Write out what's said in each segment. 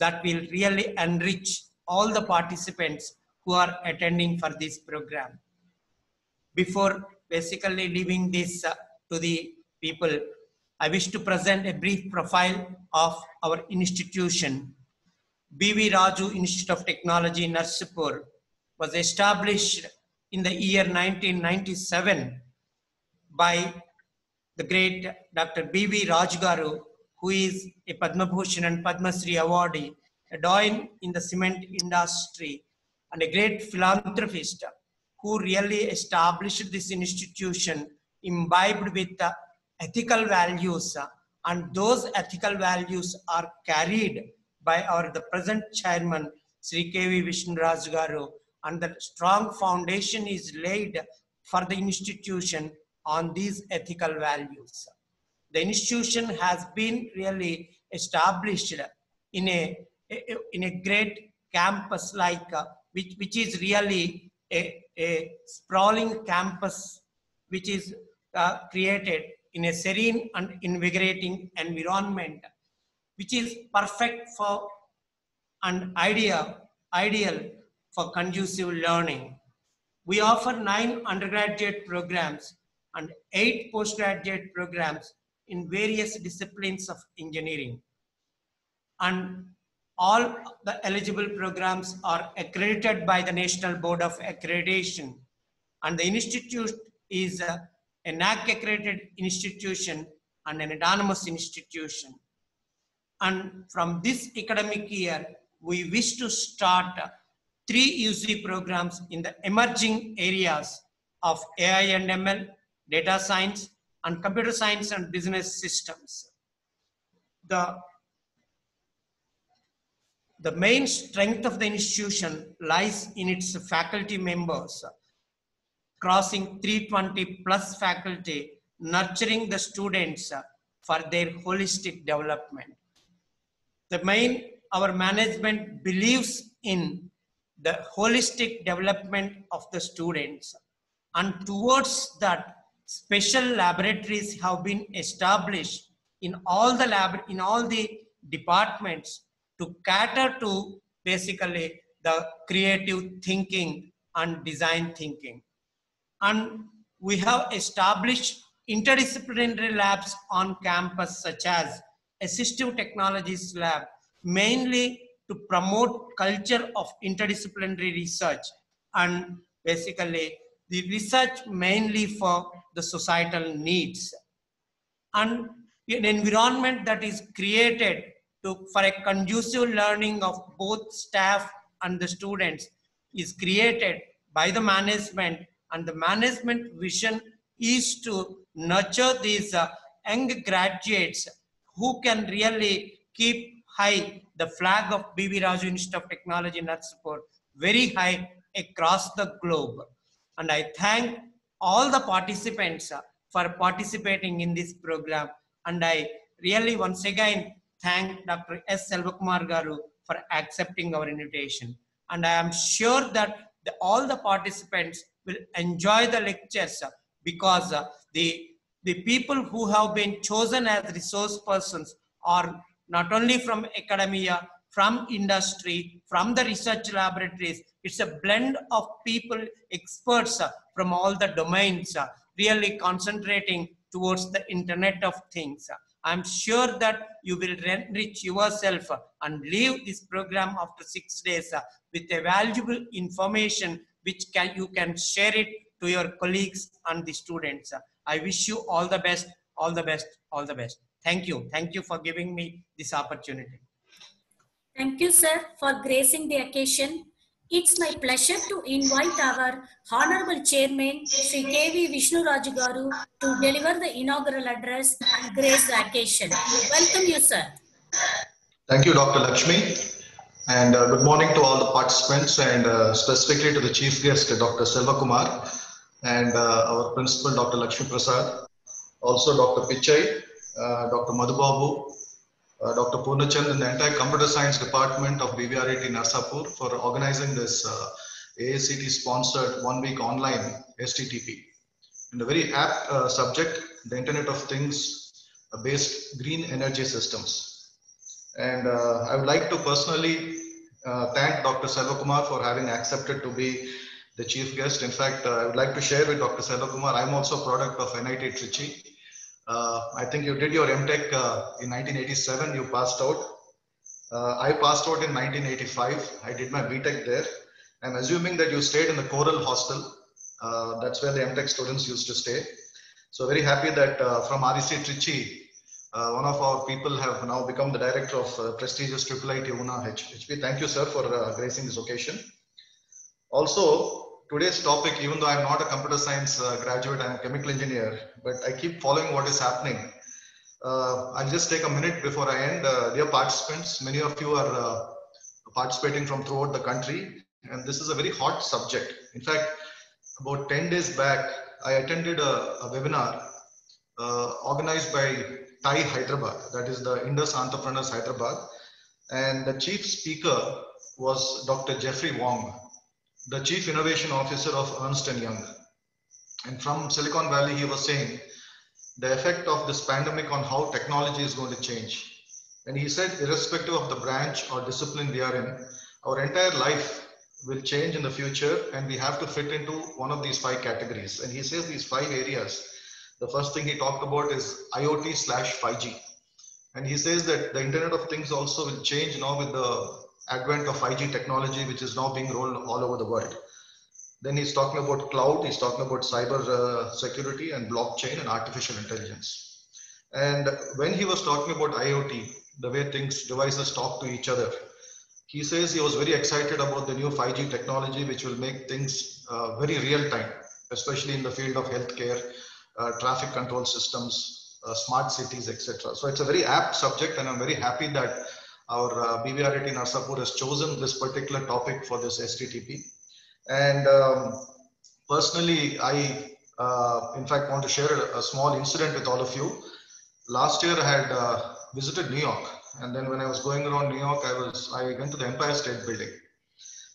that will really enrich all the participants who are attending for this program. Before basically leaving this uh, to the people, I wish to present a brief profile of our institution. BV Raju Institute of Technology, Narsapur was established in the year 1997 by the great Dr. B.V. Rajgaru, who is a Padma Bhushan and Padma Shri awardee, a doyen in the cement industry, and a great philanthropist who really established this institution imbibed with uh, ethical values uh, and those ethical values are carried by our the present chairman Sri K.V. Vishnuraj Garu and the strong foundation is laid for the institution on these ethical values. The institution has been really established in a, in a great campus like uh, which, which is really a, a sprawling campus which is uh, created in a serene and invigorating environment which is perfect for and idea, ideal for conducive learning. We offer nine undergraduate programs and eight postgraduate programs in various disciplines of engineering. And all the eligible programs are accredited by the National Board of Accreditation. And the institute is a, a NAAC accredited institution and an autonomous institution. And from this academic year, we wish to start three UG programs in the emerging areas of AI and ML, data science, and computer science and business systems. The, the main strength of the institution lies in its faculty members, crossing 320 plus faculty, nurturing the students for their holistic development. The main, our management believes in the holistic development of the students. And towards that, special laboratories have been established in all the lab, in all the departments to cater to basically the creative thinking and design thinking. And we have established interdisciplinary labs on campus such as assistive technologies lab, mainly to promote culture of interdisciplinary research and basically the research mainly for the societal needs and an environment that is created to, for a conducive learning of both staff and the students is created by the management and the management vision is to nurture these uh, young graduates who can really keep high the flag of BV Raju Institute of Technology Narsapur very high across the globe. And I thank all the participants uh, for participating in this program. And I really once again thank Dr. S. Selvakumar Garu for accepting our invitation. And I am sure that the, all the participants will enjoy the lectures uh, because uh, the, the people who have been chosen as resource persons are not only from academia, from industry, from the research laboratories. It's a blend of people, experts uh, from all the domains, uh, really concentrating towards the Internet of Things. I'm sure that you will enrich yourself and leave this program after six days with a valuable information which can you can share it to your colleagues and the students. I wish you all the best, all the best, all the best. Thank you. Thank you for giving me this opportunity. Thank you, sir, for gracing the occasion. It's my pleasure to invite our Honorable Chairman, Sri K.V. Vishnu Raju Garu, to deliver the inaugural address and grace the occasion. Welcome you, sir. Thank you, Dr. Lakshmi. And uh, good morning to all the participants and uh, specifically to the chief guest, Dr. Selva Kumar, and uh, our principal, Dr. Lakshmi Prasad, also Dr. Pichai, uh, Dr. Madhubabu, uh, Dr. Purnachand and the entire computer science department of BVRIT Narsapur for organizing this uh, AICTE sponsored one week online STTP. And a very apt uh, subject, the Internet of Things uh, based green energy systems. And uh, I would like to personally thank Dr. Selvakumar for having accepted to be the chief guest. In fact, I would like to share with Dr. Selvakumar, I'm also a product of NIT Trichy. Uh, I think you did your MTech uh, in 1987, you passed out. Uh, I passed out in 1985. I did my BTech there. I'm assuming that you stayed in the Coral Hostel. That's where the MTech students used to stay. So very happy that from REC Trichy, uh, one of our people have now become the director of uh, prestigious IIIT UNA HP. Thank you, sir, for uh, gracing this occasion. Also, today's topic, even though I'm not a computer science uh, graduate, I'm a chemical engineer, but I keep following what is happening. Uh, I'll just take a minute before I end. Uh, dear participants, many of you are uh, participating from throughout the country, and this is a very hot subject. In fact, about 10 days back, I attended a, a webinar uh, organized by TIE Hyderabad, that is the Indus Entrepreneurs Hyderabad. And the chief speaker was Dr. Jeffrey Wong, the chief innovation officer of Ernst & Young. And from Silicon Valley, he was saying the effect of this pandemic on how technology is going to change. And he said, irrespective of the branch or discipline we are in, our entire life will change in the future and we have to fit into one of these five categories. And he says these five areas. The first thing he talked about is IoT slash 5G. And he says that the Internet of Things also will change now with the advent of 5G technology, which is now being rolled all over the world. Then he's talking about cloud, he's talking about cyber uh, security and blockchain and artificial intelligence. And when he was talking about IoT, the way things, devices talk to each other, he says he was very excited about the new 5G technology, which will make things uh, very real time, especially in the field of healthcare, uh, traffic control systems, uh, smart cities, etc. So it's a very apt subject, and I'm very happy that our uh, BVRIT Narsapur has chosen this particular topic for this STTP. And um, personally, I, uh, in fact, want to share a, small incident with all of you. Last year, I had uh, visited New York, and then when I was going around New York, I was I went to the Empire State Building.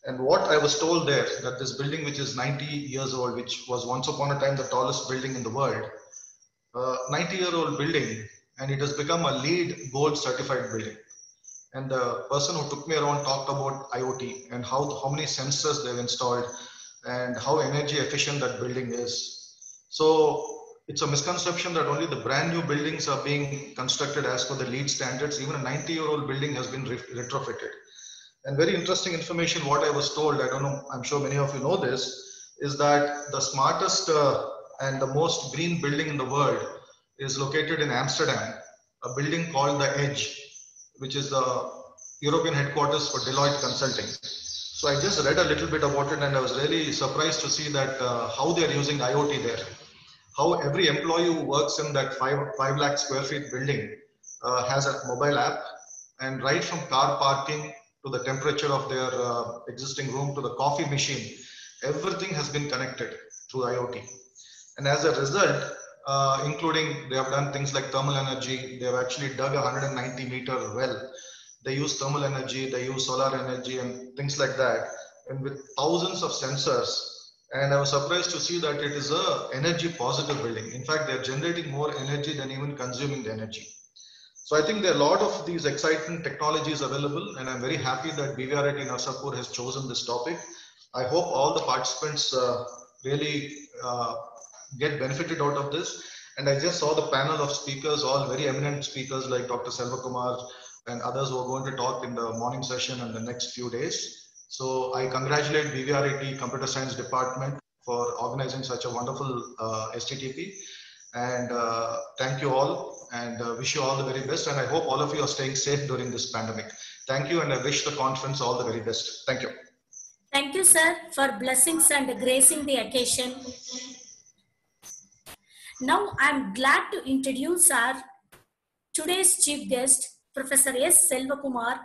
And what I was told there that this building, which is 90 years old, which was once upon a time the tallest building in the world, uh, 90 year old building, and it has become a LEED gold certified building. And the person who took me around talked about IoT and how, how many sensors they've installed and how energy efficient that building is. So it's a misconception that only the brand new buildings are being constructed as per the LEED standards. Even a 90 year old building has been retrofitted. And very interesting information, what I was told, I don't know, I'm sure many of you know this, is that the smartest uh, and the most green building in the world is located in Amsterdam, a building called the Edge, which is the European headquarters for Deloitte Consulting. So I just read a little bit about it and I was really surprised to see that uh, how they're using IoT there. How every employee who works in that five, five lakh square feet building uh, has a mobile app and right from car parking to the temperature of their uh, existing room to the coffee machine, everything has been connected through IoT. And as a result, uh, including they have done things like thermal energy, they have actually dug a 190 meter well. They use thermal energy, they use solar energy and things like that. And with thousands of sensors, and I was surprised to see that it is a energy positive building. In fact, they're generating more energy than even consuming the energy. So I think there are a lot of these exciting technologies available, and I'm very happy that BVRIT Narsapur has chosen this topic. I hope all the participants uh, really uh, get benefited out of this. And I just saw the panel of speakers, all very eminent speakers like Dr. Selva Kumar and others who are going to talk in the morning session and the next few days. So I congratulate BVRIT Computer Science Department for organizing such a wonderful uh, STTP. And uh, thank you all and uh, wish you all the very best. And I hope all of you are staying safe during this pandemic. Thank you and I wish the conference all the very best. Thank you. Thank you, sir, for blessings and gracing the occasion. Now, I'm glad to introduce our today's chief guest, Professor S. Selvakumar,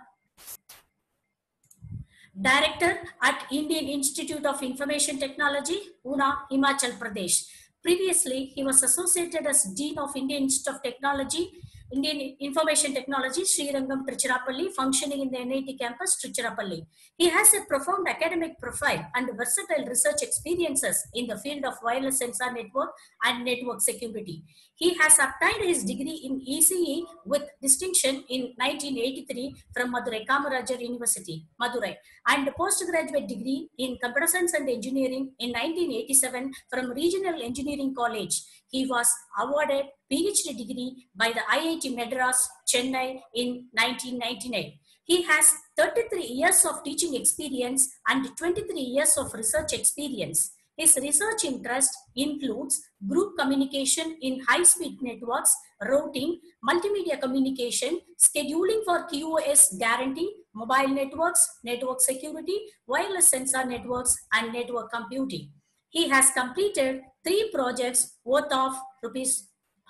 Director at Indian Institute of Information Technology, Una, Himachal Pradesh. Previously, he was associated as Dean of Indian Institute of Technology, Indian Information Technology, Srirangam, Trichirappalli, functioning in the NIT campus, Trichirappalli. He has a profound academic profile and versatile research experiences in the field of wireless sensor network and network security. He has obtained his degree in ECE with distinction in 1983 from Madurai Kamarajar University, Madurai, and postgraduate degree in computer science and engineering in 1987 from Regional Engineering College. He was awarded PhD degree by the IIT Madras, Chennai in 1999. He has 33 years of teaching experience and 23 years of research experience. His research interest includes group communication in high-speed networks, routing, multimedia communication, scheduling for QoS guarantee, mobile networks, network security, wireless sensor networks, and network computing. He has completed three projects worth of rupees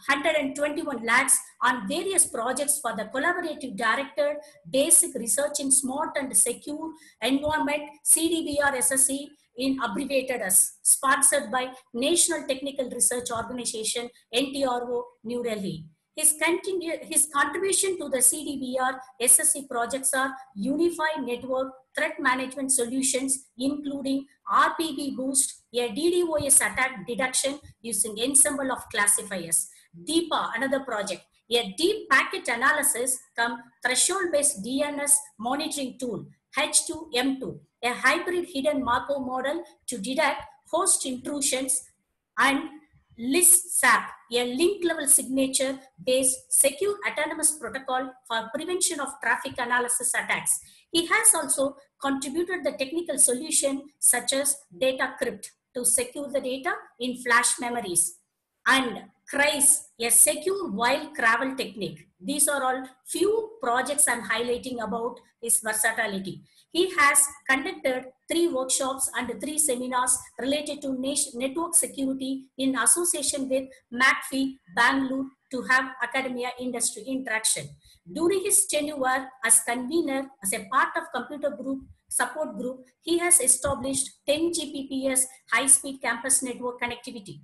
121 lakhs on various projects for the collaborative director basic research in smart and secure environment CDBR SSE in abbreviated as sponsored by National Technical Research Organization NTRO New Delhi. His, continue, his contribution to the CDBR SSE projects are unified network threat management solutions, including RPB boost, a DDoS attack detection using ensemble of classifiers. DEPA, another project, a deep packet analysis come threshold-based DNS monitoring tool, H2M2, a hybrid hidden Markov model to detect host intrusions and LISSAP, a link level signature based secure autonomous protocol for prevention of traffic analysis attacks. He has also contributed the technical solution such as DataCrypt to secure the data in flash memories and CRISE, a secure while travel technique. These are all few projects I'm highlighting about his versatility. He has conducted three workshops and three seminars related to network security in association with McAfee Bangalore to have academia industry interaction. During his tenure as convener, as a part of computer group support group, he has established 10 Gbps high-speed campus network connectivity.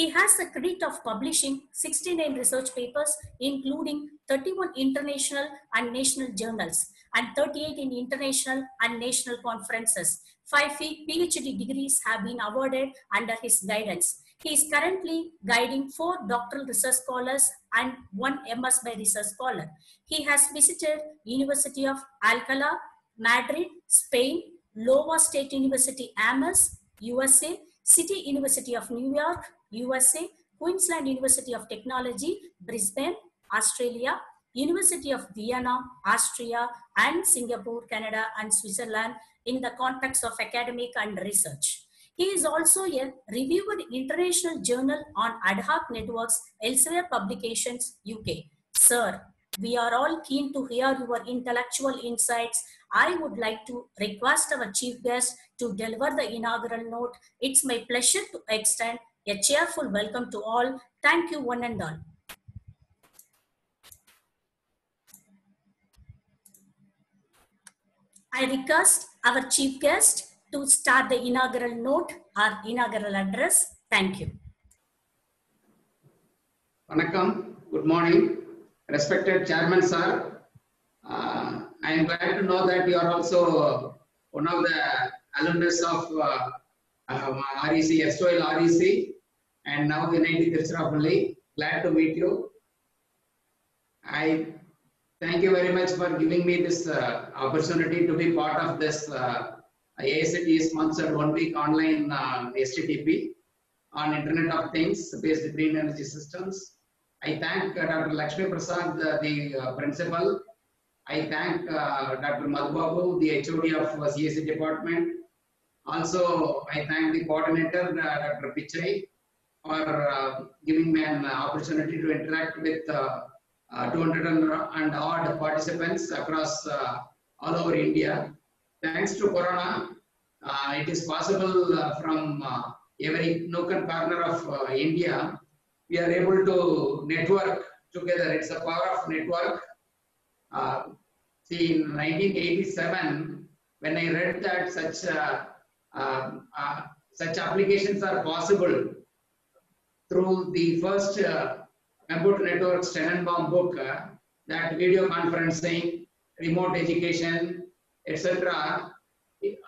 He has the credit of publishing 69 research papers, including 31 international and national journals and 38 in international and national conferences. Five PhD degrees have been awarded under his guidance. He is currently guiding four doctoral research scholars and one MS by research scholar. He has visited University of Alcalá, Madrid, Spain, Iowa State University, Ames, USA, City University of New York, USA, Queensland University of Technology, Brisbane, Australia, University of Vienna, Austria, and Singapore, Canada, and Switzerland in the context of academic and research. He is also a reviewed international journal on ad hoc networks, Elsevier Publications, UK. Sir, we are all keen to hear your intellectual insights. I would like to request our chief guest to deliver the inaugural note. It's my pleasure to extend a cheerful welcome to all. Thank you one and all. I request our chief guest to start the inaugural note or inaugural address. Thank you. Vanakkam, good morning. Respected Chairman Sir, uh, I am glad to know that you are also one of the alumnus of uh, uh, REC, SOL REC, and now the NIT Tiruchirappalli. Glad to meet you. I thank you very much for giving me this uh, opportunity to be part of this uh, AICTE sponsored one week online uh, STTP on Internet of Things based green energy systems. I thank uh, Dr. Lakshmi Prasad, uh, the uh, principal. I thank uh, Dr. Madhubabu, the HOD of uh, CSE department. Also, I thank the coordinator, uh, Dr. Pichai, for uh, giving me an opportunity to interact with uh, uh, 200 and, and odd participants across uh, all over India. Thanks to Corona, uh, it is possible from every nook and corner of India, we are able to network together. It's the power of network. See, in 1987, when I read that such um, uh, such applications are possible through the first uh, Computer Network's Tanenbaum book uh, that video conferencing, remote education, etc.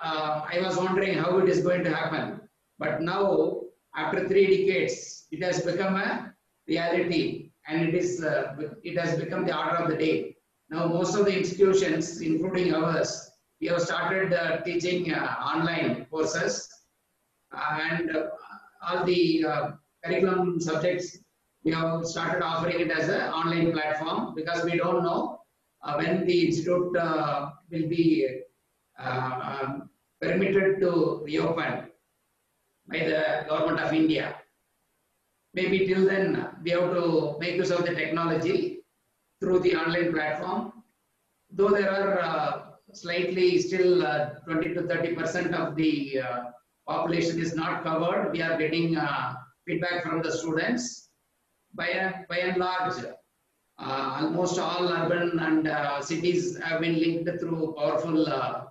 Uh, I was wondering how it is going to happen. But now, after three decades, it has become a reality and it is uh, it has become the order of the day. Now, most of the institutions, including ours, we have started uh, teaching uh, online courses and uh, all the uh, curriculum subjects we have started offering it as an online platform because we don't know uh, when the institute uh, will be uh, um, permitted to reopen by the government of India. Maybe till then we have to make use of the technology through the online platform. Though there are uh, slightly still uh, 20 to 30 percent of the uh, population is not covered, we are getting uh, feedback from the students. By, by and large, uh, almost all urban and uh, cities have been linked through powerful uh,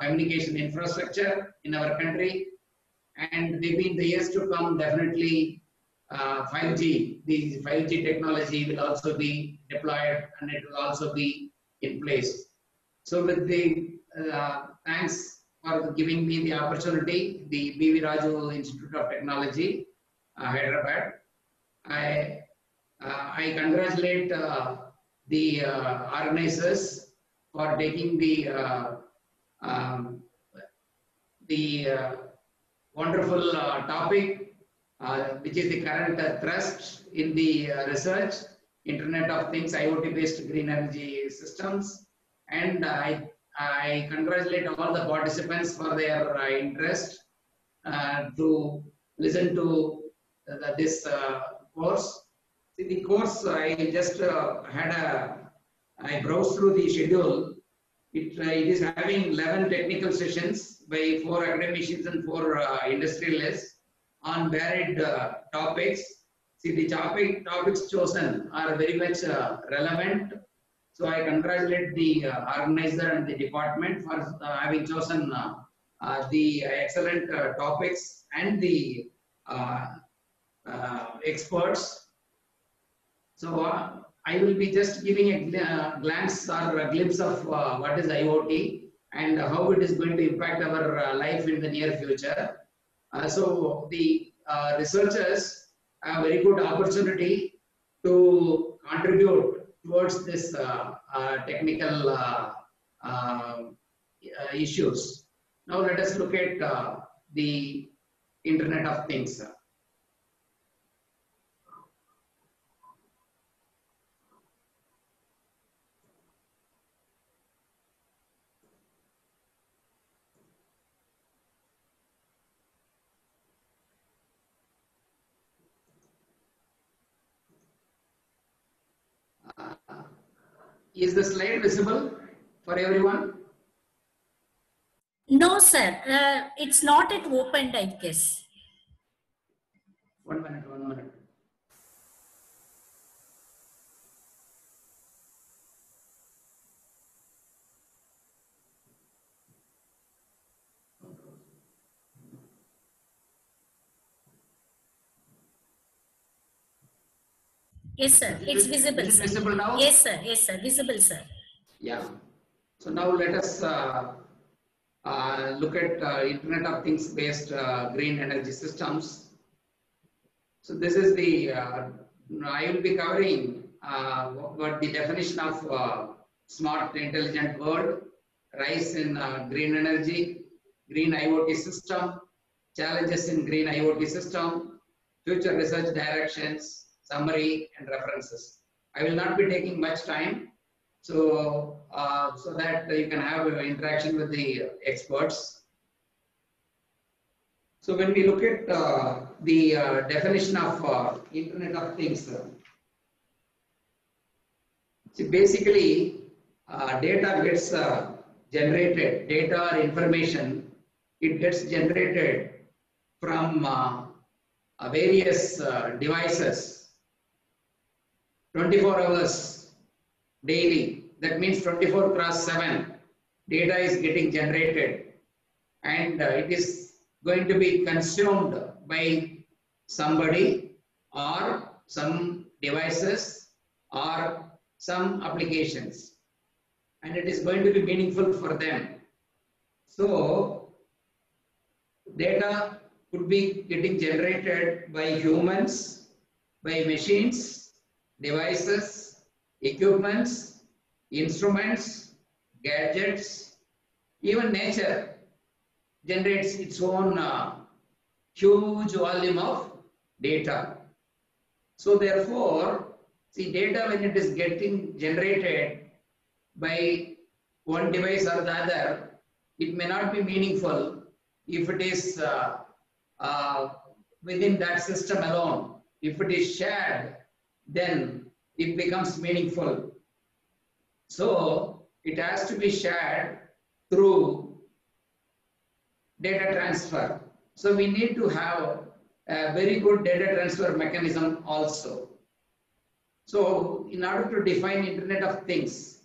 communication infrastructure in our country. And maybe in the years to come, definitely uh, 5G, the 5G technology will also be deployed and it will also be in place. So with the uh, thanks for giving me the opportunity, the BV Raju Institute of Technology, uh, Hyderabad. I uh, I congratulate uh, the uh, organizers for taking the uh, um, the wonderful topic, which is the current thrust in the research, Internet of Things, IoT-based green energy systems, and I I congratulate all the participants for their uh, interest uh, to listen to uh, this uh, course. See, the course I just uh, had a, I browsed through the schedule. It, it is having 11 technical sessions by four academicians and four industrialists on varied topics. See, the topic topics chosen are very much relevant. So I congratulate the uh, organizer and the department for uh, having chosen uh, uh, the excellent uh, topics and the uh, experts. So I will be just giving a gl- glance or a glimpse of what is IoT and how it is going to impact our life in the near future. So the researchers have a very good opportunity to contribute towards this uh, uh, technical uh, issues. Now let us look at the Internet of Things. Is the slide visible for everyone? No, sir. Uh, it's not at opened, I guess. One minute. Yes, sir. It's visible, Is it visible now? Yes, sir. Yes, sir. Visible, sir. Yeah. So now let us uh, uh, look at uh, Internet of Things based uh, green energy systems. So this is the, uh, I will be covering uh, what what the definition of uh, smart intelligent world, rise in uh, green energy, green IoT system, challenges in green IoT system, future research directions, summary and references. I will not be taking much time. So, uh, so that you can have interaction with the experts. So when we look at uh, the uh, definition of uh, Internet of Things, see basically uh, data gets uh, generated, data or information, it gets generated from various devices 24 hours daily. That means 24 cross 7 data is getting generated and uh, it is going to be consumed by somebody or some devices or some applications and it is going to be meaningful for them. So data could be getting generated by humans, by machines, devices, equipments, instruments, gadgets, even nature generates its own uh, huge volume of data. So therefore, see data when it is getting generated by one device or the other, it may not be meaningful if it is uh, uh, within that system alone. If it is shared, then it becomes meaningful. So it has to be shared through data transfer. So we need to have a very good data transfer mechanism also. So in order to define Internet of Things,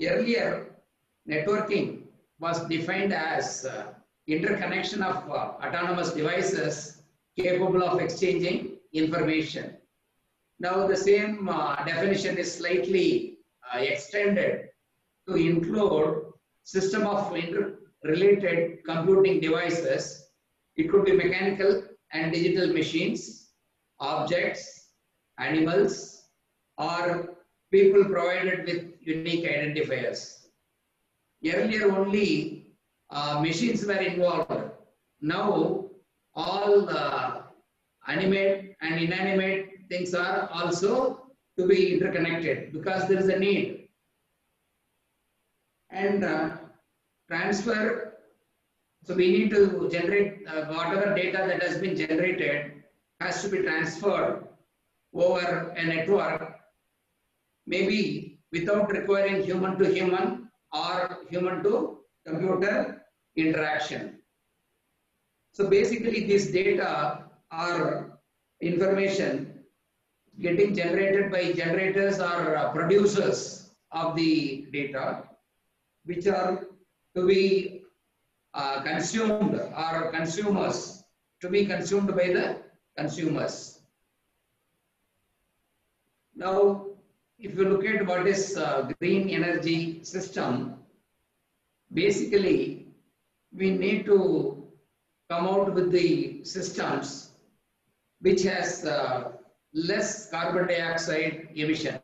earlier networking was defined as uh, interconnection of uh, autonomous devices capable of exchanging information. Now the same uh, definition is slightly uh, extended to include system of related computing devices. It could be mechanical and digital machines, objects, animals, or people provided with unique identifiers. Earlier only uh, machines were involved. Now all the animate and inanimate things are also to be interconnected because there is a need. And uh, transfer, so we need to generate uh, whatever data that has been generated has to be transferred over a network, maybe without requiring human to human or human to computer interaction. So basically this data or information getting generated by generators or uh, producers of the data which are to be uh, consumed or consumers to be consumed by the consumers. Now, if you look at what is uh, green energy system, basically we need to come out with the systems which has uh, less carbon dioxide emission.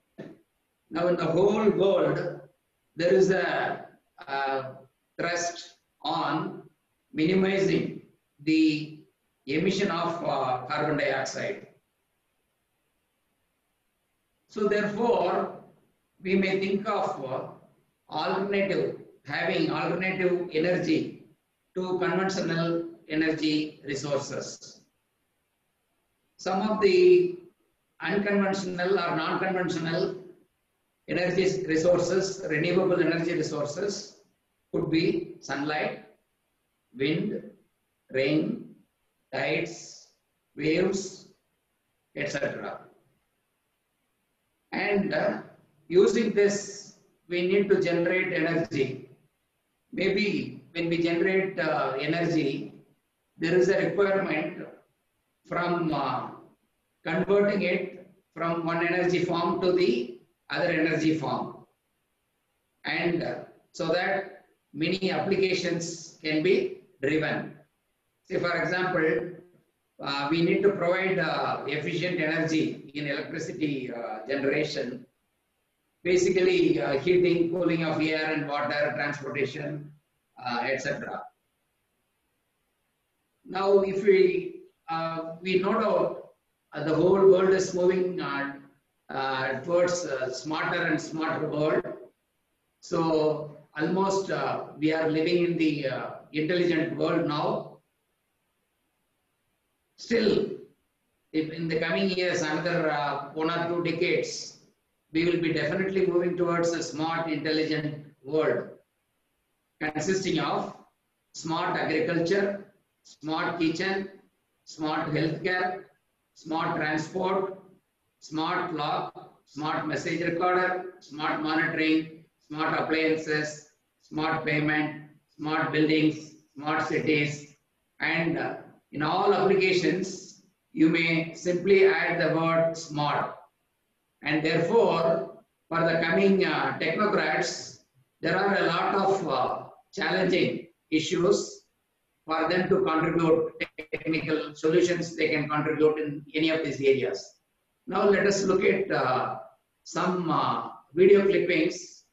Now in the whole world, there is a, a thrust on minimizing the emission of uh, carbon dioxide. So therefore, we may think of uh, alternative, having alternative energy to conventional energy resources. Some of the unconventional or non-conventional energy resources, renewable energy resources could be sunlight, wind, rain, tides, waves, etc. And uh, using this, we need to generate energy. Maybe when we generate uh, energy, there is a requirement from uh, converting it from one energy form to the other energy form. And so that many applications can be driven. Say, for example, uh, we need to provide uh, efficient energy in electricity uh, generation. Basically, uh, heating, cooling of air and water, transportation, uh, etc. Now, if we uh, we no doubt Uh, the whole world is moving uh, uh, towards a smarter and smarter world. So almost we are living in the intelligent world now Still, if in the coming years, another uh, one or two decades, we will be definitely moving towards a smart, intelligent world consisting of smart agriculture, smart kitchen, smart healthcare, smart transport, smart lock, smart message recorder, smart monitoring, smart appliances, smart payment, smart buildings, smart cities, and uh, in all applications, you may simply add the word smart. And therefore, for the coming uh, technocrats, there are a lot of uh, challenging issues for them to contribute technical solutions they can contribute in any of these areas. Now let us look at uh, some uh, video clippings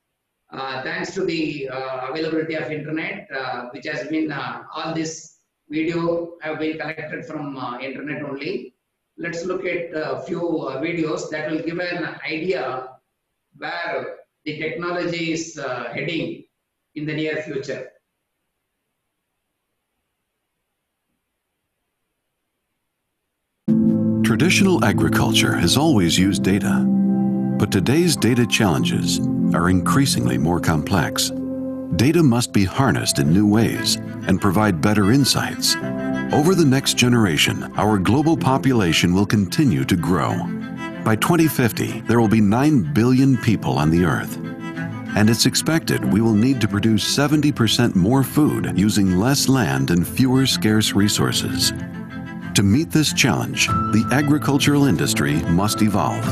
uh, thanks to the uh, availability of internet uh, which has been uh, all this video have been collected from internet only. Let's look at a few videos that will give an idea where the technology is heading in the near future. Traditional agriculture has always used data, but today's data challenges are increasingly more complex. Data must be harnessed in new ways and provide better insights. Over the next generation, our global population will continue to grow. By 2050, there will be 9 billion people on the Earth. And it's expected we will need to produce 70% more food using less land and fewer scarce resources. To meet this challenge, the agricultural industry must evolve.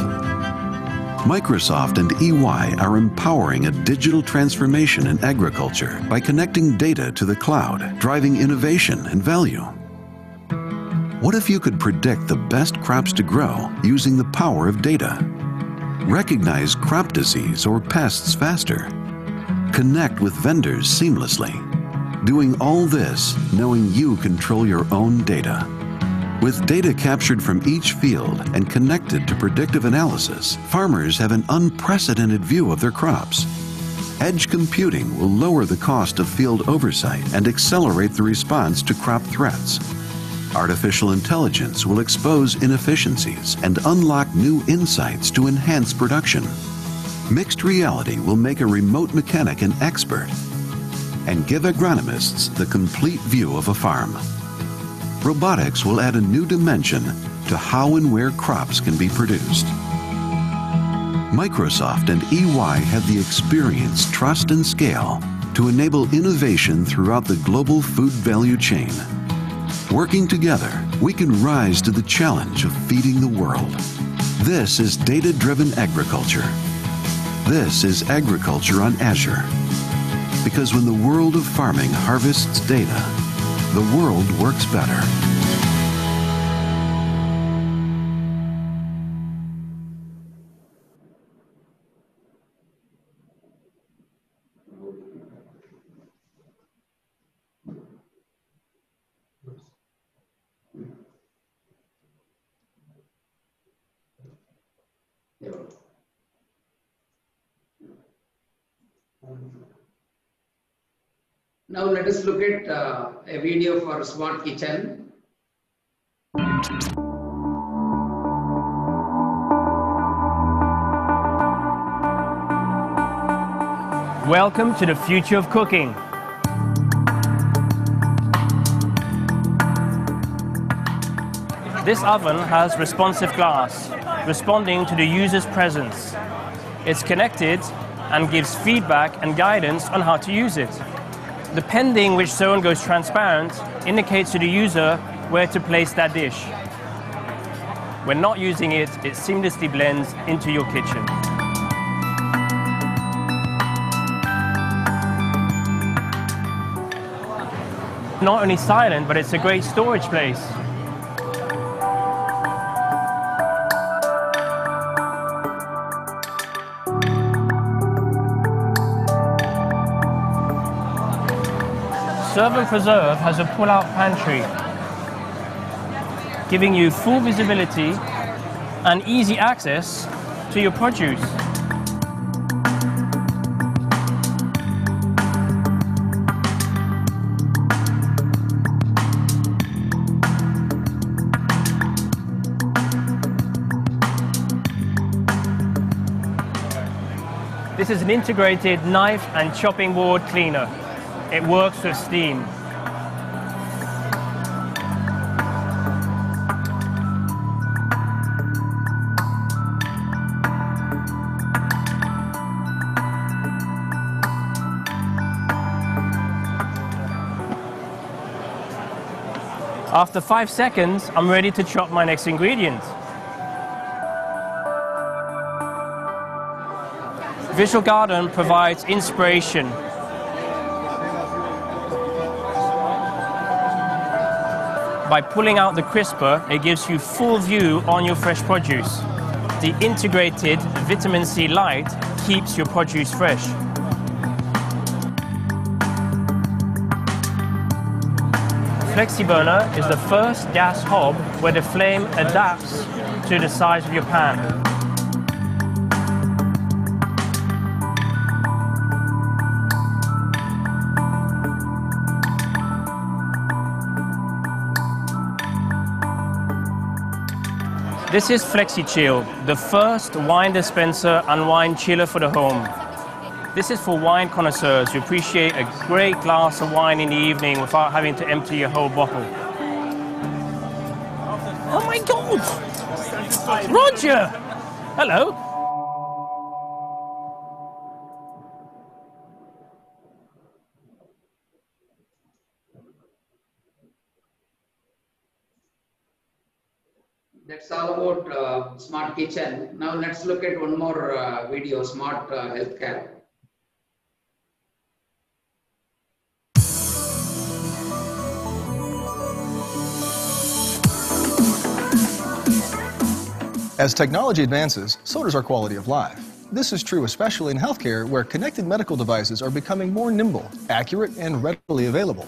Microsoft and EY are empowering a digital transformation in agriculture by connecting data to the cloud, driving innovation and value. What if you could predict the best crops to grow using the power of data? Recognize crop disease or pests faster. Connect with vendors seamlessly. Doing all this knowing you control your own data. With data captured from each field and connected to predictive analysis, farmers have an unprecedented view of their crops. Edge computing will lower the cost of field oversight and accelerate the response to crop threats. Artificial intelligence will expose inefficiencies and unlock new insights to enhance production. Mixed reality will make a remote mechanic an expert and give agronomists the complete view of a farm robotics will add a new dimension to how and where crops can be produced. Microsoft and EY have the experience, trust, and scale to enable innovation throughout the global food value chain. Working together, we can rise to the challenge of feeding the world. This is data driven agriculture. This is agriculture on Azure. Because when the world of farming harvests data, the world works better. Now let us look at uh, a video for Smart Kitchen. Welcome to the future of cooking. This oven has responsive glass, responding to the user's presence. It's connected and gives feedback and guidance on how to use it. Depending which zone goes transparent, indicates to the user where to place that dish. When not using it, it seamlessly blends into your kitchen. Not only silent, but it's a great storage place. Serve and Preserve has a pull-out pantry, giving you full visibility and easy access to your produce. This is an integrated knife and chopping board cleaner. It works with steam. After five seconds, I'm ready to chop my next ingredient. Visual Garden provides inspiration. By pulling out the crisper, it gives you full view on your fresh produce. The integrated vitamin C light keeps your produce fresh. FlexiBurner is the first gas hob where the flame adapts to the size of your pan. This is FlexiChill, the first wine dispenser and wine chiller for the home. This is for wine connoisseurs who appreciate a great glass of wine in the evening without having to empty your whole bottle. Oh my god! Roger! Hello. That's all about uh, smart kitchen. Now let's look at one more uh, video, smart uh, healthcare. As technology advances, so does our quality of life. This is true especially in healthcare where connected medical devices are becoming more nimble, accurate, and readily available.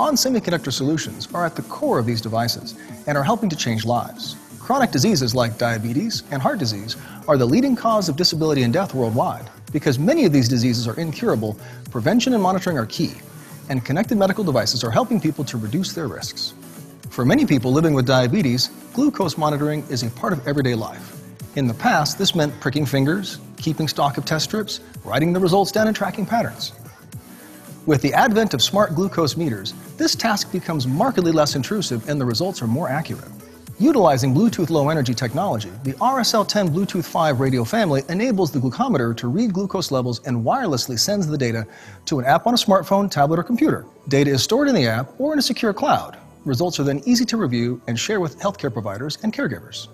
ON Semiconductor Solutions are at the core of these devices and are helping to change lives. Chronic diseases like diabetes and heart disease are the leading cause of disability and death worldwide. Because many of these diseases are incurable, prevention and monitoring are key, and connected medical devices are helping people to reduce their risks. For many people living with diabetes, glucose monitoring is a part of everyday life. In the past, this meant pricking fingers, keeping stock of test strips, writing the results down, and tracking patterns. With the advent of smart glucose meters, this task becomes markedly less intrusive and the results are more accurate. Utilizing Bluetooth Low Energy technology, the RSL10 Bluetooth 5 radio family enables the glucometer to read glucose levels and wirelessly sends the data to an app on a smartphone, tablet, or computer. Data is stored in the app or in a secure cloud. Results are then easy to review and share with healthcare providers and caregivers.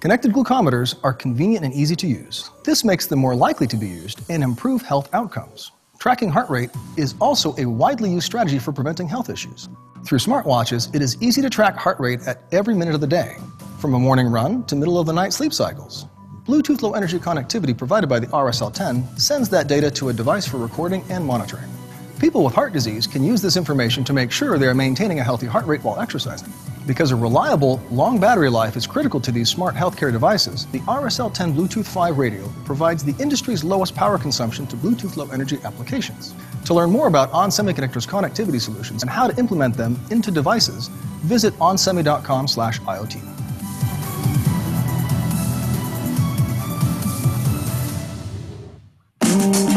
Connected glucometers are convenient and easy to use. This makes them more likely to be used and improve health outcomes. Tracking heart rate is also a widely used strategy for preventing health issues. Through smartwatches, it is easy to track heart rate at every minute of the day, from a morning run to middle of the night sleep cycles. Bluetooth Low Energy connectivity provided by the RSL 10 sends that data to a device for recording and monitoring. People with heart disease can use this information to make sure they are maintaining a healthy heart rate while exercising. Because a reliable, long battery life is critical to these smart healthcare devices, the RSL 10 Bluetooth 5 radio provides the industry's lowest power consumption to Bluetooth Low Energy applications. To learn more about ON Semiconductor's connectivity solutions and how to implement them into devices, visit onsemi.com/iot.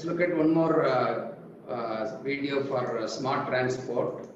Let's look at one more uh, uh, video for uh, smart transport.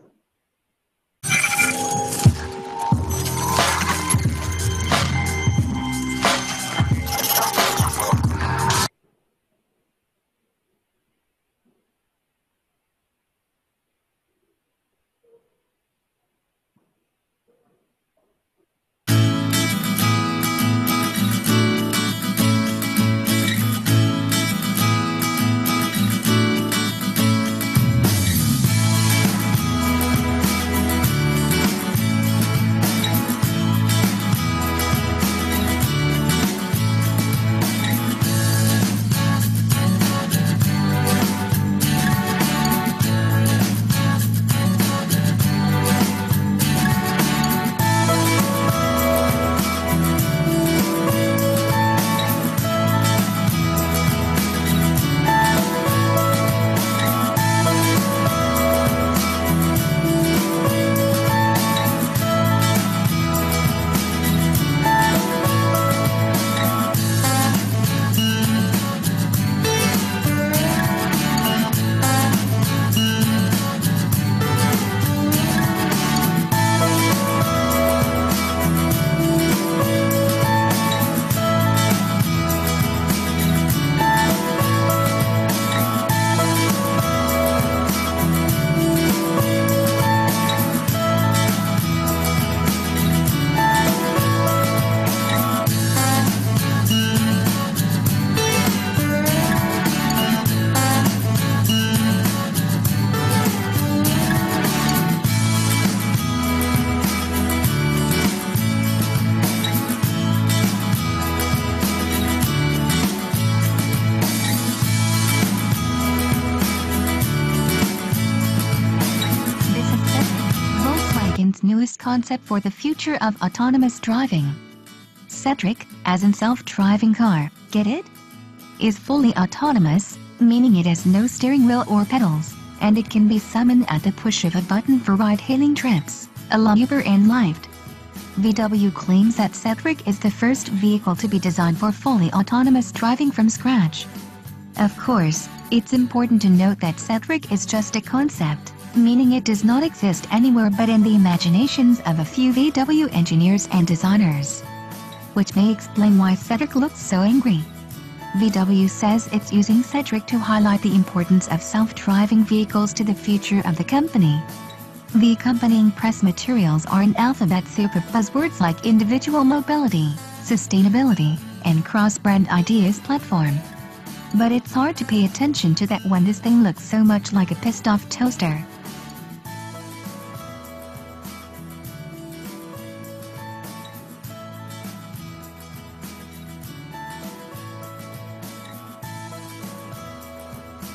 Concept for the future of autonomous driving. Sedric, as in self-driving car, get it? Is fully autonomous, meaning it has no steering wheel or pedals, and it can be summoned at the push of a button for ride-hailing trips, along Uber and Lyft. VW claims that Sedric is the first vehicle to be designed for fully autonomous driving from scratch. Of course, it's important to note that Sedric is just a concept, meaning it does not exist anywhere but in the imaginations of a few VW engineers and designers. Which may explain why Sedric looks so angry. VW says it's using Sedric to highlight the importance of self-driving vehicles to the future of the company. The accompanying press materials are an alphabet soup of buzzwords like individual mobility, sustainability, and cross-brand ideas platform. But it's hard to pay attention to that when this thing looks so much like a pissed-off toaster.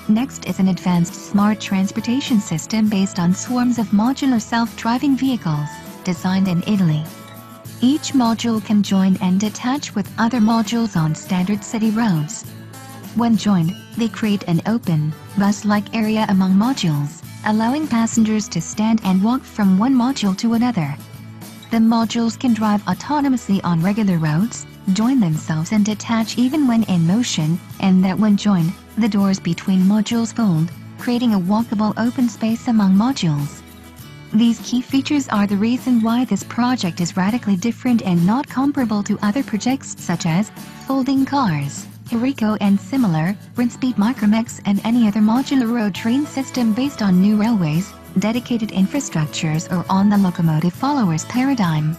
Next is an advanced smart transportation system based on swarms of modular self-driving vehicles, designed in Italy. Each module can join and detach with other modules on standard city roads. When joined, they create an open, bus-like area among modules, allowing passengers to stand and walk from one module to another. The modules can drive autonomously on regular roads, join themselves and detach even when in motion, and that when joined, the doors between modules fold, creating a walkable open space among modules. These key features are the reason why this project is radically different and not comparable to other projects such as folding cars, Hiriko and similar, Rinspeed MicroMAX and any other modular road train system based on new railways, dedicated infrastructures or on the locomotive followers paradigm.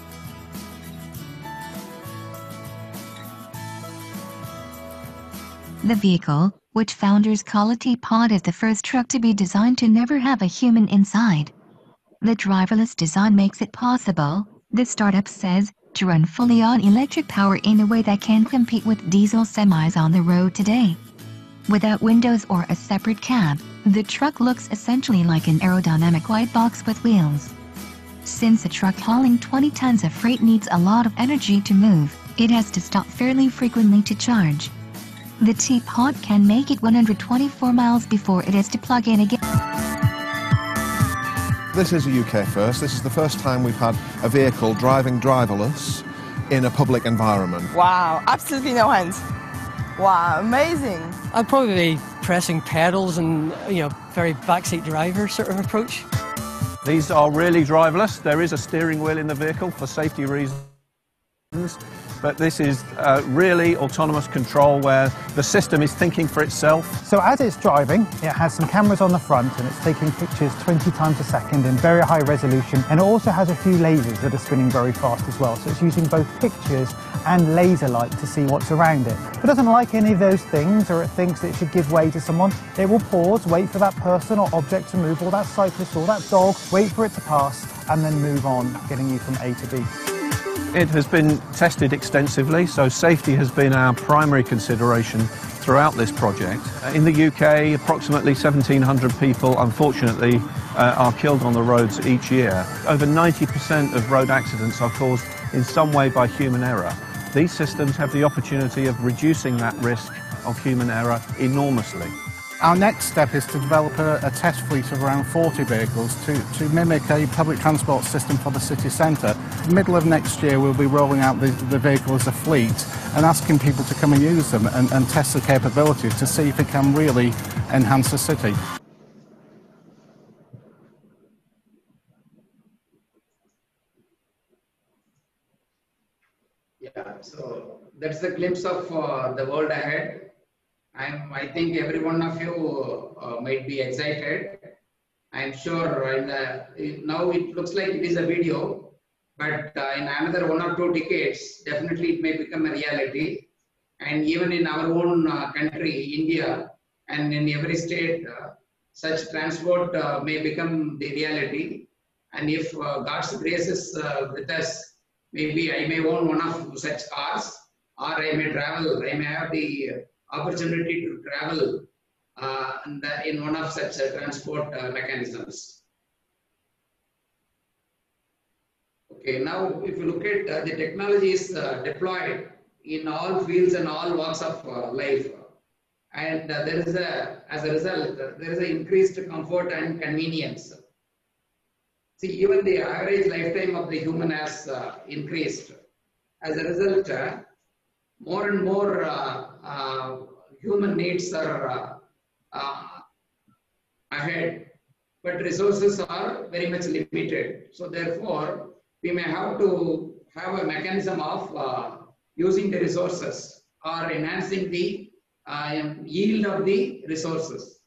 The vehicle, which founders call a T-pod is the first truck to be designed to never have a human inside. The driverless design makes it possible, the startup says, to run fully on electric power in a way that can compete with diesel semis on the road today. Without windows or a separate cab, the truck looks essentially like an aerodynamic white box with wheels. Since a truck hauling 20 tons of freight needs a lot of energy to move, it has to stop fairly frequently to charge. The T-pod can make it 124 miles before it is to plug in again. This is a UK first. This is the first time we've had a vehicle driving driverless in a public environment. Wow, absolutely no hands. Wow, amazing. I'd probably be pressing pedals and, you know, very backseat driver sort of approach. These are really driverless. There is a steering wheel in the vehicle for safety reasons but this is uh, really autonomous control where the system is thinking for itself. So as it's driving, it has some cameras on the front and it's taking pictures 20 times a second in very high resolution and it also has a few lasers that are spinning very fast as well. So it's using both pictures and laser light to see what's around it. If it doesn't like any of those things or it thinks it should give way to someone, it will pause, wait for that person or object to move or that cyclist or that dog, wait for it to pass and then move on, getting you from A to B. It has been tested extensively, so safety has been our primary consideration throughout this project. In the UK, approximately 1,700 people, unfortunately, uh, are killed on the roads each year. Over 90% of road accidents are caused in some way by human error. These systems have the opportunity of reducing that risk of human error enormously. Our next step is to develop a, a, test fleet of around 40 vehicles to, to mimic a public transport system for the city centre. Middle of next year we'll be rolling out the, the vehicle as a fleet and asking people to come and use them and, and test the capabilities to see if it can really enhance the city. Yeah, so that's the glimpse of uh, the world ahead. I'm, I think every one of you uh, might be excited. I'm sure in the, now it looks like it is a video, but uh, in another one or two decades, definitely it may become a reality. And even in our own uh, country, India, and in every state, uh, such transport uh, may become the reality. And if uh, God's grace is with us, maybe I may own one of such cars, or I may travel, I may have the opportunity to travel uh, in, the, in, one of such uh, transport uh, mechanisms. Okay, now if you look at uh, the technology is deployed in all fields and all walks of life. And uh, there is a, as a result, uh, there is an increased comfort and convenience. See, even the average lifetime of the human has uh, increased. As a result, more and more human needs are uh, uh, ahead, but resources are very much limited. So therefore, we may have to have a mechanism of uh, using the resources or enhancing the uh, yield of the resources.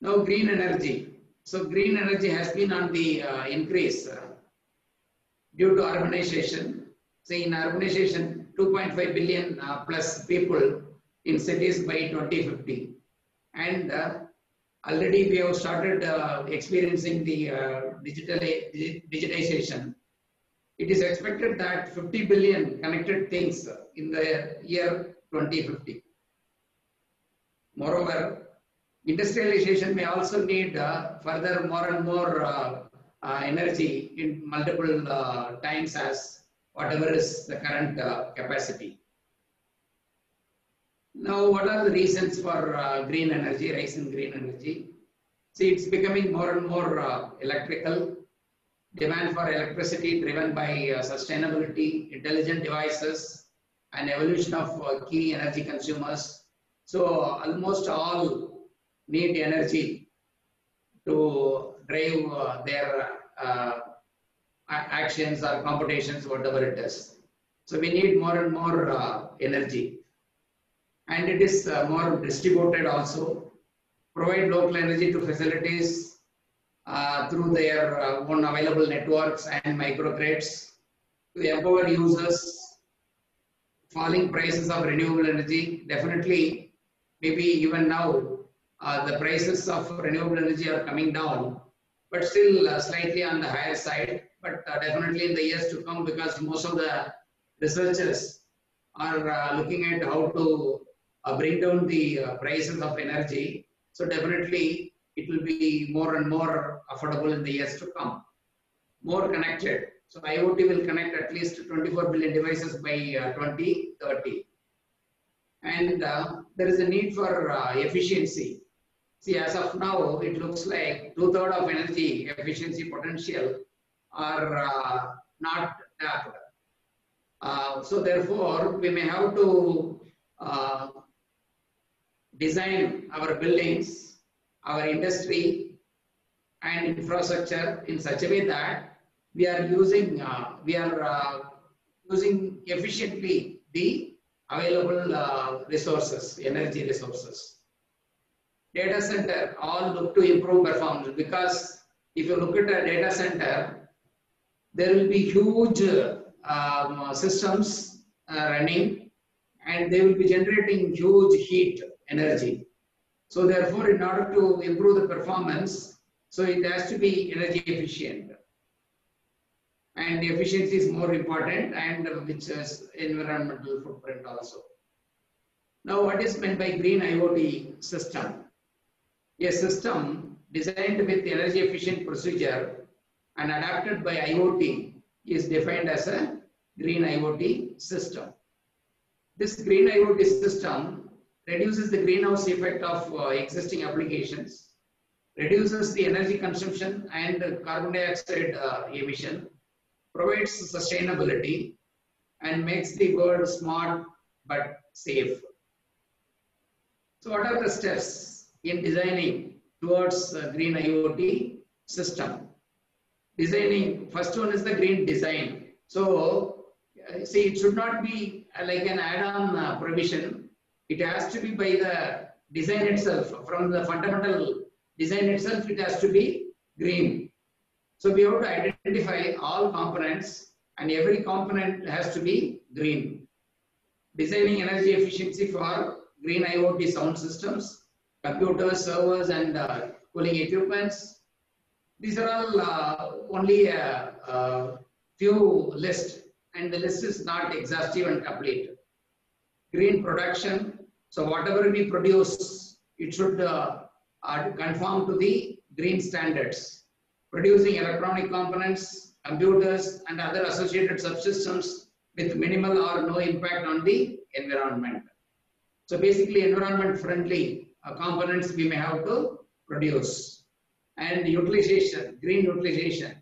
Now, green energy. So, green energy has been on the uh, increase uh, due to urbanization. Say, in urbanization, 2.5 billion uh, plus people in cities by 2050. And uh, already we have started uh, experiencing the uh, digital digitization. It is expected that 50 billion connected things in the year 2050. Moreover, industrialization may also need uh, further more and more uh, energy in multiple times as whatever is the current uh, capacity. Now, what are the reasons for uh, green energy, rise in green energy? See, it's becoming more and more electrical. Demand for electricity driven by sustainability, intelligent devices, and evolution of uh, key energy consumers. So almost all need energy to drive uh, their uh, actions or computations, whatever it is. So we need more and more uh, energy. And it is uh, more distributed also. Provide local energy to facilities uh, through their own available networks and microgrids to empower users falling prices of renewable energy, definitely, maybe even now, uh, the prices of renewable energy are coming down, but still uh, slightly on the higher side. But definitely in the years to come, because most of the researchers are uh, looking at how to uh, bring down the uh, prices of energy. So definitely it will be more and more affordable in the years to come. More connected, so IoT will connect at least 24 billion devices by uh, 2030. And uh, there is a need for uh, efficiency. See, as of now, it looks like two-thirds of energy efficiency potential are uh, not tapped. Uh, so therefore, we may have to uh, design our buildings, our industry, and infrastructure in such a way that we are using uh, we are uh, using efficiently the available uh, resources, energy resources. Data center all look to improve performance because if you look at a data center, there will be huge um, systems uh, running and they will be generating huge heat energy. So therefore, in order to improve the performance, so it has to be energy efficient and efficiency is more important and which is environmental footprint also. Now what is meant by green IoT system? A system designed with energy efficient procedure and adapted by IoT is defined as a green IoT system. This green IoT system reduces the greenhouse effect of uh, existing applications, reduces the energy consumption and carbon dioxide uh, emission, provides sustainability and makes the world smart but safe. So what are the steps in designing towards green IoT system? Designing, first one is the green design. So see, it should not be like an add-on uh, provision. It has to be by the design itself, from the fundamental design itself, it has to be green. So we have to identify all components and every component has to be green. Designing energy efficiency for green IoT sound systems, computers, servers and uh, cooling equipments. These are all uh, only a, a few list and the list is not exhaustive and complete. Green production, so whatever we produce, it should uh, conform to the green standards producing electronic components computers, and other associated subsystems with minimal or no impact on the environment. So basically environment friendly uh, components we may have to produce. And utilization, green utilization,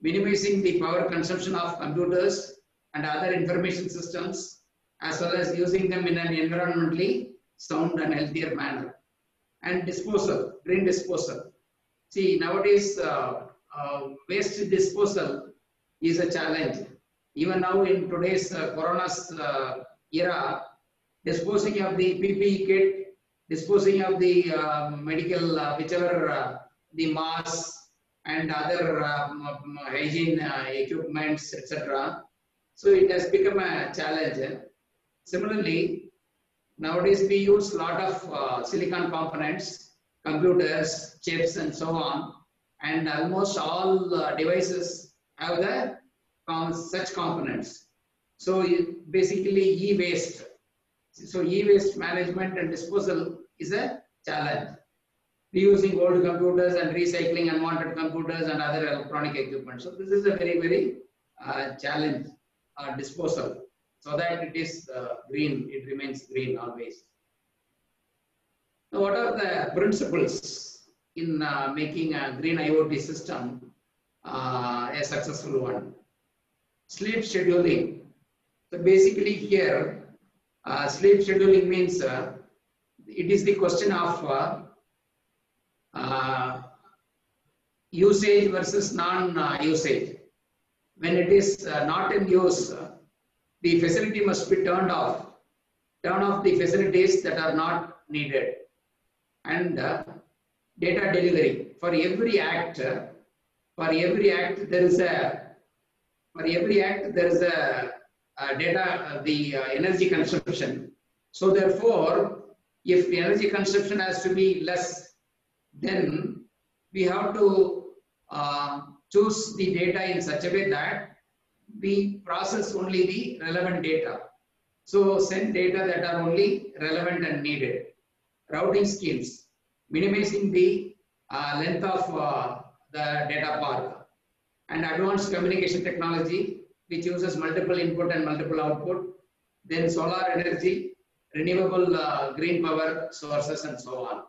minimizing the power consumption of computers and other information systems, as well as using them in an environmentally sound and healthier manner. And disposal, green disposal. See, nowadays, uh, uh, waste disposal is a challenge. Even now in today's uh, corona's uh, era, disposing of the PPE kit, disposing of the uh, medical, uh, whichever the mask and other um, um, hygiene uh, equipments, etc. So it has become a challenge. Similarly, nowadays we use a lot of uh, silicon components, computers, chips, and so on, and almost all uh, devices have the such components. So basically, e-waste. So e-waste management and disposal is a challenge. Reusing old computers and recycling unwanted computers and other electronic equipment. So this is a very, very uh, challenge uh, disposal so that it is uh, green, it remains green always. Now, what are the principles in uh, making a green IoT system uh, a successful one? Sleep scheduling. So basically here, uh, sleep scheduling means it is the question of uh, uh, usage versus non-usage. When it is uh, not in use, uh, the facility must be turned off. Turn off the facilities that are not needed. And uh, data delivery. For every act, uh, for every act, there is a, for every act, there is a, a data, uh, the uh, energy consumption. So therefore, if the energy consumption has to be less, then we have to uh, choose the data in such a way that we process only the relevant data. So send data that are only relevant and needed. Routing schemes, minimizing the uh, length of uh, the data path. And advanced communication technology, which uses multiple input and multiple output. Then solar energy, renewable uh, green power sources and so on.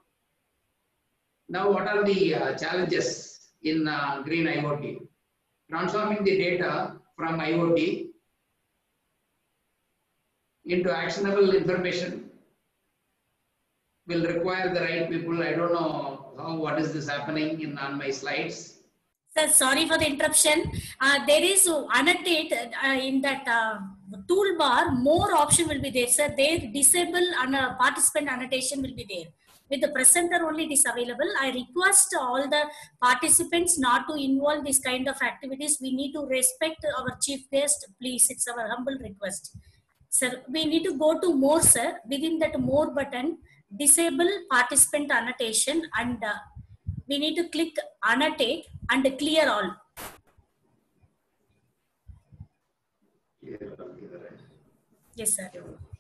Now, what are the uh, challenges in uh, green IoT? Transforming the data from IoT into actionable information will require the right people. I don't know how what is this happening in on my slides. Sir, sorry for the interruption. Uh, there is annotate uh, in that uh, toolbar, more option will be there, sir. There, disable and uh, participant annotation will be there. With the presenter only it is available. I request all the participants not to involve this kind of activities. We need to respect our chief guest, please. It's our humble request. Sir, we need to go to more, sir. Within that more button, disable participant annotation and uh, we need to click annotate and clear all. Yes, sir.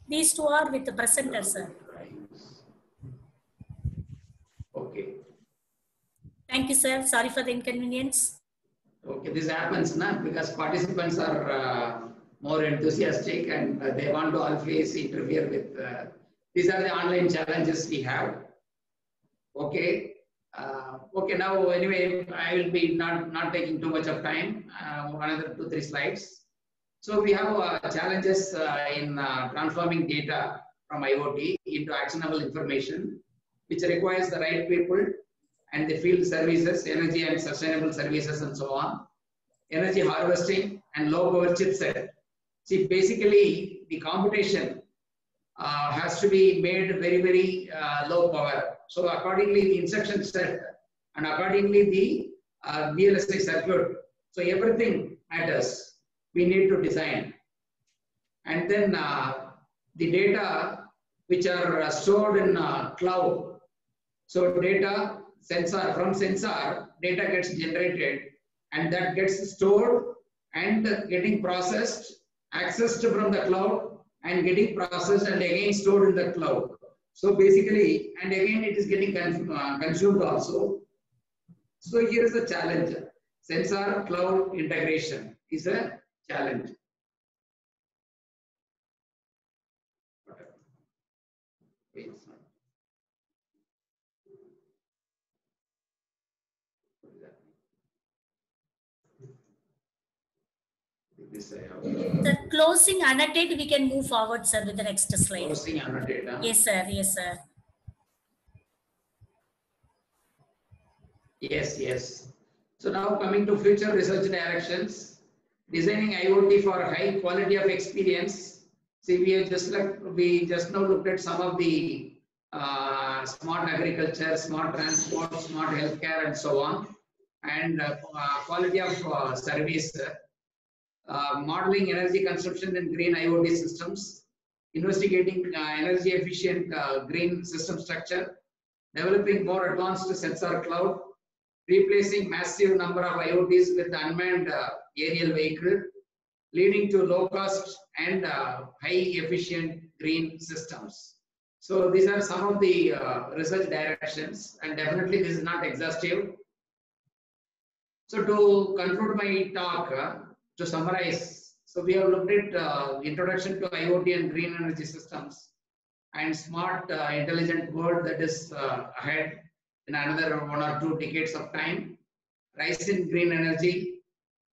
These two are with the presenter, sir. Okay. Thank you, sir. Sorry for the inconvenience. Okay, this happens now because participants are uh, more enthusiastic and uh, they want to always interfere with. Uh, these are the online challenges we have. Okay. Uh, okay, now anyway, I will be not, not taking too much of time, uh, another two, three slides. So we have uh, challenges uh, in uh, transforming data from IoT into actionable information, which requires the right people and the field services, energy and sustainable services and so on, energy harvesting and low power chipset. See, basically the computation uh, has to be made very, very uh, low power. So accordingly, the instruction set and accordingly the uh, VLSI circuit. So everything matters. We need to design. And then uh, the data which are uh, stored in uh, cloud. So data sensor from sensor data gets generated and that gets stored and getting processed, accessed from the cloud and getting processed and again stored in the cloud. So basically, and again it is getting uh, consumed also. So here is the challenge. sensor cloud integration is a challenge. Wait, sorry. What is that? This I have. The closing annotate, we can move forward, sir, with the next slide. Closing annotate, huh? Yes, sir. Yes, sir. Yes, yes. So now coming to future research directions, designing IoT for high quality of experience. See, we have just like we just now looked at some of the uh, smart agriculture, smart transport, smart healthcare, and so on, and uh, quality of uh, service, uh, modeling energy consumption in green IoT systems, investigating uh, energy efficient uh, green system structure, developing more advanced sensor cloud, replacing massive number of IoTs with unmanned uh, aerial vehicle, leading to low cost and high efficient green systems. So these are some of the uh, research directions and definitely this is not exhaustive. So to conclude my talk, uh, to summarize, so we have looked at uh, introduction to IoT and green energy systems and smart uh, intelligent world that is uh, ahead in another one or two decades of time. Rise in green energy,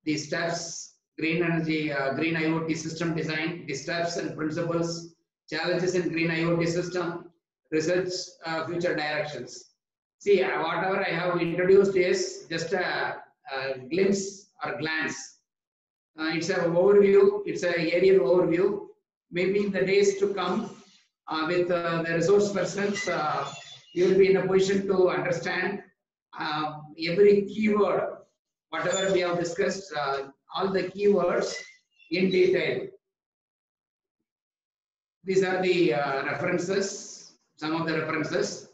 the steps, green energy, uh, green IoT system design, the steps and principles, challenges in green IoT system, research uh, future directions. See, whatever I have introduced is just a, a glimpse or glance. Uh, it's an overview, it's an aerial overview. Maybe in the days to come, uh, with uh, the resource persons, uh, you will be in a position to understand uh, every keyword, whatever we have discussed, uh, all the keywords in detail. These are the uh, references, some of the references.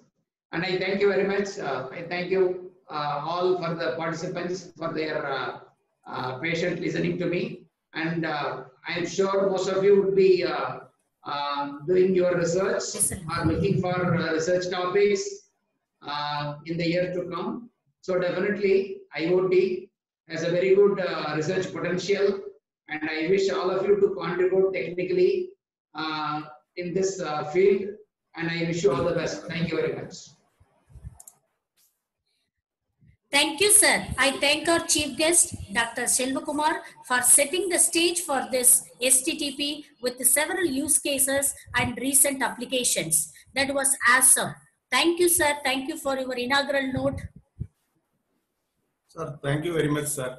And I thank you very much. I thank you all for the participants for their uh, uh, patient listening to me. And uh, I am sure most of you would be uh, um, doing your research or looking for uh, research topics uh, in the year to come. So definitely IoT has a very good uh, research potential and I wish all of you to contribute technically uh, in this uh, field and I wish you all the best. Thank you very much. Thank you, sir. I thank our chief guest, Dr. Selvakumar, for setting the stage for this STTP with several use cases and recent applications. That was awesome. Thank you, sir. Thank you for your inaugural note. Sir, thank you very much, sir,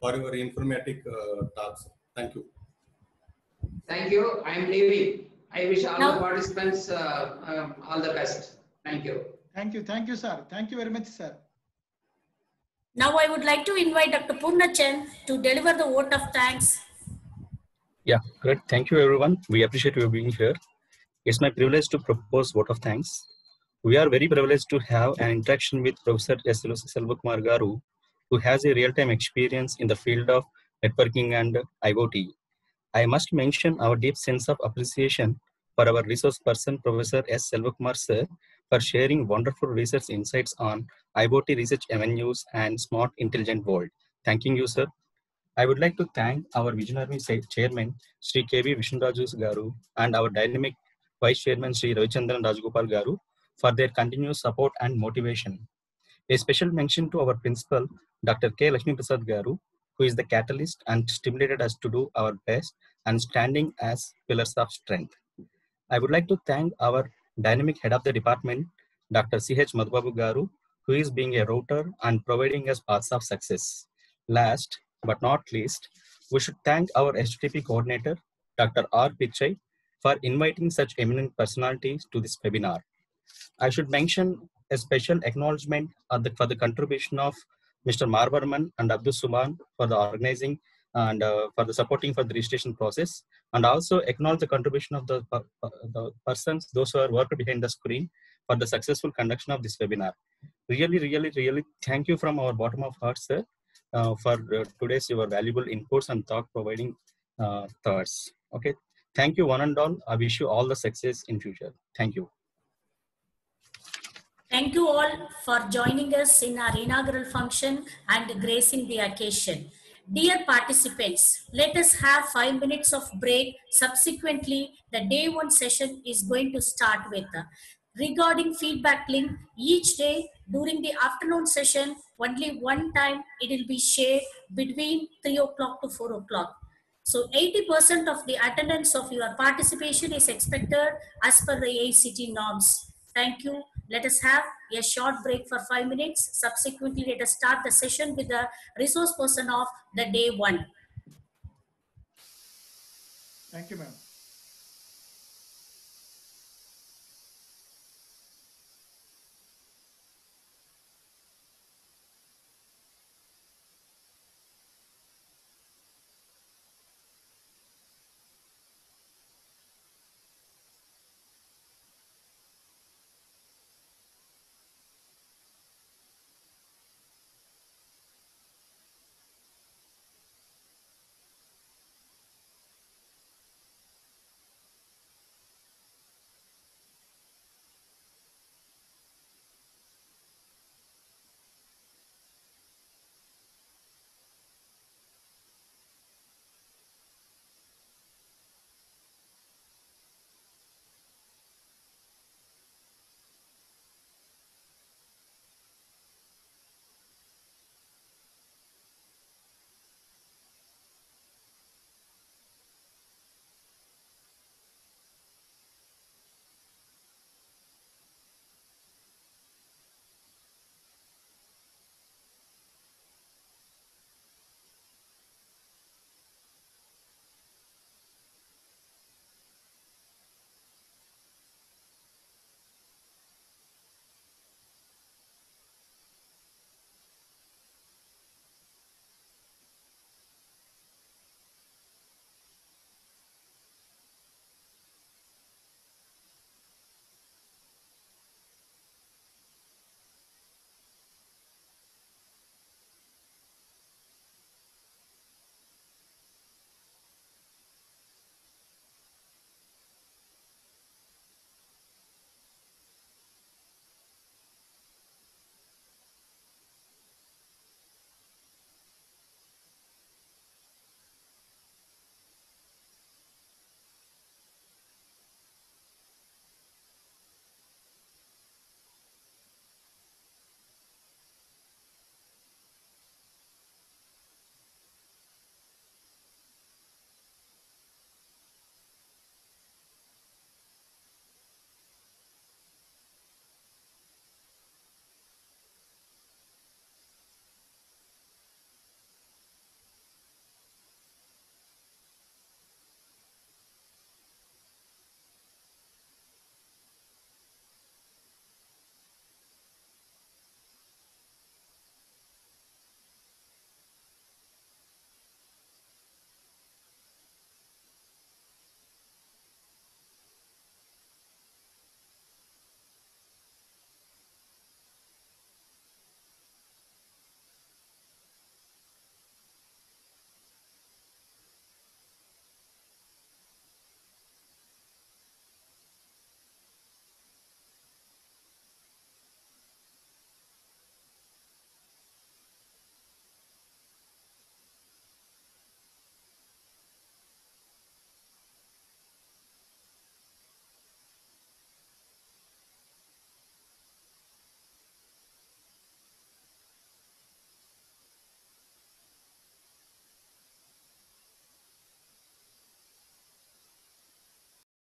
for your informative uh, talks. Thank you. Thank you. I am leaving. I wish all Now- the participants uh, um, all the best. Thank you. Thank you. Thank you, sir. Thank you very much, sir. Now I would like to invite Dr. Purnachan to deliver the vote of thanks. Yeah, great. Thank you, everyone. We appreciate you being here. It's my privilege to propose vote of thanks. We are very privileged to have an interaction with Professor S. Selvakumar Garu, who has a real-time experience in the field of networking and IoT. I must mention our deep sense of appreciation for our resource person, Professor S. Selvakumar sir, for sharing wonderful research insights on IoT research avenues and smart intelligent world. Thanking you, sir. I would like to thank our visionary chairman, Sri K.V. Vishnuraju Garu, and our dynamic vice chairman, Sri Ravichandran Rajgopal Garu, for their continuous support and motivation. A special mention to our principal, Dr. K. Lakshmi Prasad Garu, who is the catalyst and stimulated us to do our best and standing as pillars of strength. I would like to thank our dynamic head of the department, Dr. C.H. Madhubabu Garu, who is being a router and providing us paths of success. Last but not least, we should thank our STTP coordinator, Dr. R. Pichai, for inviting such eminent personalities to this webinar. I should mention a special acknowledgement for the contribution of Mr. Marvarman and Abdul Suman for the organizing and uh, for the supporting for the registration process, and also acknowledge the contribution of the, per- the persons, those who are working behind the screen for the successful conduction of this webinar. Really, really, really thank you from our bottom of heart, sir, uh, for uh, today's your valuable inputs and thought providing uh, thoughts. Okay, thank you one and all. I wish you all the success in future. Thank you. Thank you all for joining us in our inaugural function and gracing the occasion. Dear participants, let us have five minutes of break. Subsequently, the day one session is going to start with. Regarding feedback link, each day during the afternoon session, only one time it will be shared between 3 o'clock to 4 o'clock. So 80% of the attendance of your participation is expected as per the ACT norms. Thank you. Let us have a short break for five minutes. Subsequently, let us start the session with the resource person of the day one. Thank you, ma'am.